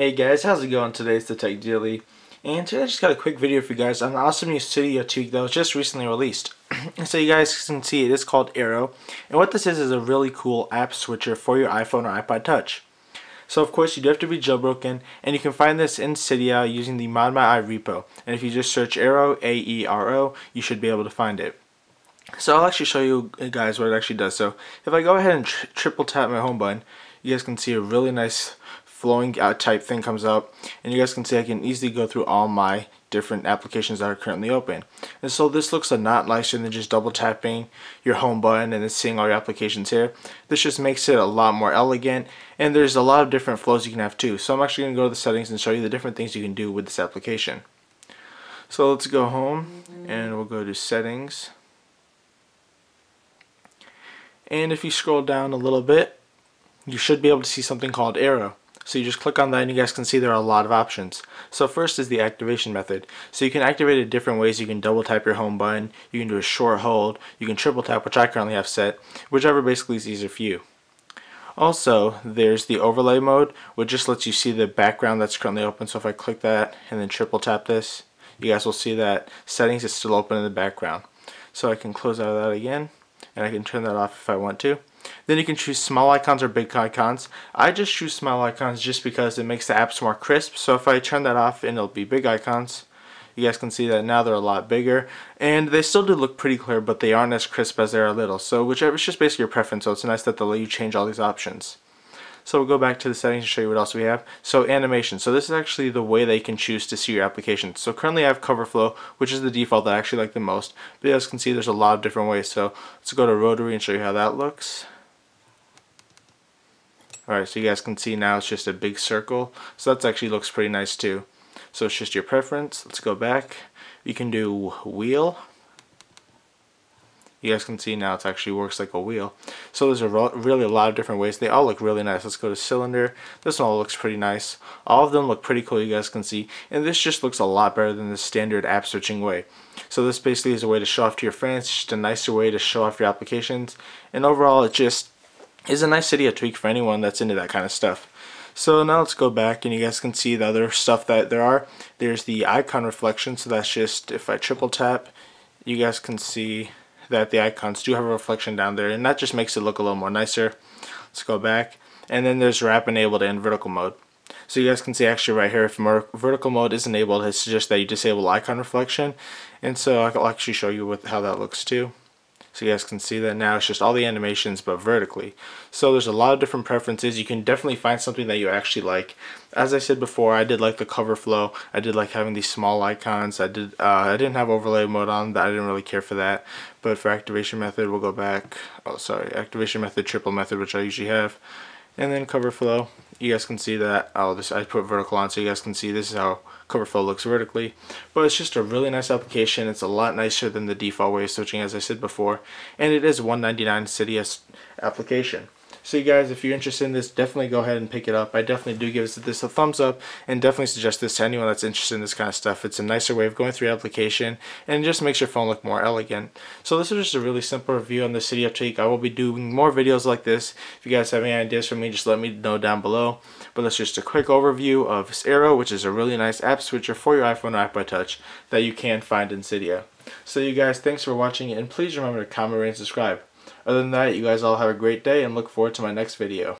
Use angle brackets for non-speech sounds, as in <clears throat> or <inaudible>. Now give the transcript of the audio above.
Hey guys, how's it going? Today it's the Tech Daily, and today I just got a quick video for you guys on an awesome new Cydia tweak that was just recently released. <clears throat> so you guys can see it is called Aero, and what this is is a really cool app switcher for your iPhone or iPod Touch. So of course you do have to be jailbroken, and you can find this in Cydia using the ModMyi repo. And if you just search Aero, A-E-R-O, you should be able to find it. So I'll actually show you guys what it actually does. So if I go ahead and tri triple tap my home button, you guys can see a really nice flowing out type thing comes up and you guys can see I can easily go through all my different applications that are currently open. And so this looks a lot nicer than just double tapping your home button and then seeing all your applications here. This just makes it a lot more elegant and there's a lot of different flows you can have too. So I'm actually going to go to the settings and show you the different things you can do with this application. So let's go home and we'll go to settings. And if you scroll down a little bit you should be able to see something called Aero so you just click on that and you guys can see there are a lot of options. So first is the activation method. So you can activate it different ways. You can double tap your home button, you can do a short hold, you can triple tap, which I currently have set, whichever basically is easier for you. Also, there's the overlay mode, which just lets you see the background that's currently open. So if I click that and then triple tap this, you guys will see that settings is still open in the background. So I can close out of that again, and I can turn that off if I want to. Then you can choose small icons or big icons. I just choose small icons just because it makes the apps more crisp. So if I turn that off and it'll be big icons, you guys can see that now they're a lot bigger. And they still do look pretty clear, but they aren't as crisp as they are little. So whichever, it's just basically your preference. So it's nice that they let you change all these options. So we'll go back to the settings to show you what else we have. So animation. So this is actually the way that you can choose to see your application. So currently I have cover flow, which is the default that I actually like the most. But as you can see, there's a lot of different ways. So let's go to rotary and show you how that looks. Alright, so you guys can see now it's just a big circle. So that actually looks pretty nice too. So it's just your preference. Let's go back. You can do wheel. You guys can see now it actually works like a wheel. So there's a really a lot of different ways. They all look really nice. Let's go to cylinder. This one looks pretty nice. All of them look pretty cool you guys can see. And this just looks a lot better than the standard app switching way. So this basically is a way to show off to your friends. It's just a nicer way to show off your applications. And overall it just is a nice Cydia tweak for anyone that's into that kind of stuff. So now let's go back and you guys can see the other stuff that there are. There's the icon reflection, so that's just if I triple tap, you guys can see that the icons do have a reflection down there and that just makes it look a little more nicer. Let's go back. And then there's wrap enabled and vertical mode. So you guys can see actually right here if vertical mode is enabled it suggests that you disable icon reflection and so I'll actually show you what, how that looks too. So you guys can see that now it's just all the animations but vertically. So there's a lot of different preferences. You can definitely find something that you actually like. As I said before, I did like the cover flow. I did like having these small icons. I did. Uh, I didn't have overlay mode on. I didn't really care for that. But for activation method, we'll go back. Oh, sorry. Activation method, triple method, which I usually have. And then cover flow. You guys can see that. Oh, this I put vertical on so you guys can see this is how cover flow looks vertically. But it's just a really nice application. It's a lot nicer than the default way of switching as I said before. And it is 199 Cydia application. So you guys, if you're interested in this, definitely go ahead and pick it up. I definitely do give this a thumbs up and definitely suggest this to anyone that's interested in this kind of stuff. It's a nicer way of going through application and just makes your phone look more elegant. So this is just a really simple review on the Cydia Tweak. I will be doing more videos like this. If you guys have any ideas for me, just let me know down below. But that's just a quick overview of this Aero, which is a really nice app switcher for your iPhone or iPod Touch that you can find in Cydia. So you guys, thanks for watching and please remember to comment, rate, and subscribe. Other than that, you guys all have a great day and look forward to my next video.